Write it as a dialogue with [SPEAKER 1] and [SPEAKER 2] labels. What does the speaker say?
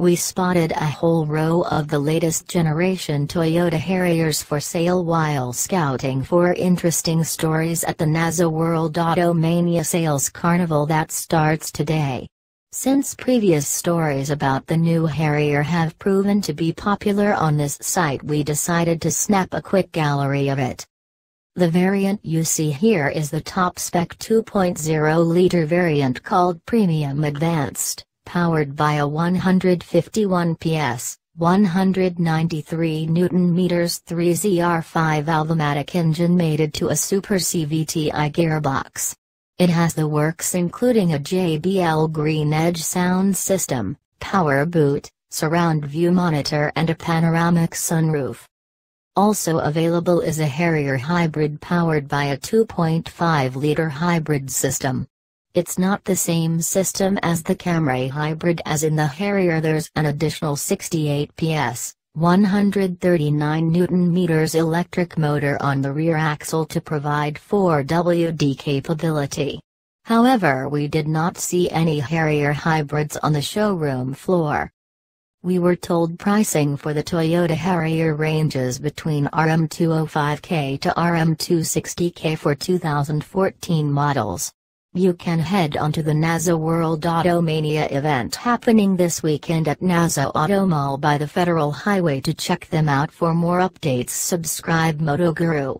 [SPEAKER 1] we spotted a whole row of the latest generation Toyota Harriers for sale while scouting for interesting stories at the NASA World Automania Sales Carnival that starts today. Since previous stories about the new Harrier have proven to be popular on this site we decided to snap a quick gallery of it. The variant you see here is the top spec 2.0-liter variant called Premium Advanced powered by a 151 PS, 193 Newton meters 3ZR5 Valvematic engine mated to a Super CVTi gearbox. It has the works including a JBL Green Edge sound system, power boot, surround view monitor and a panoramic sunroof. Also available is a Harrier Hybrid powered by a 2.5-liter hybrid system. It's not the same system as the Camry Hybrid as in the Harrier there's an additional 68 PS, 139 Newton meters electric motor on the rear axle to provide 4WD capability. However we did not see any Harrier hybrids on the showroom floor. We were told pricing for the Toyota Harrier ranges between RM205K to RM260K for 2014 models. You can head on to the NASA World Automania event happening this weekend at NASA Auto Mall by the Federal Highway to check them out for more updates subscribe MotoGuru.